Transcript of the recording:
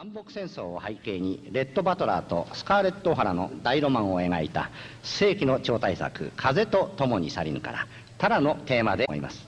南北戦争を背景にレッド・バトラーとスカーレット・オハラの大ロマンを描いた世紀の超大作「風と共に去りぬ」からタラのテーマで思います。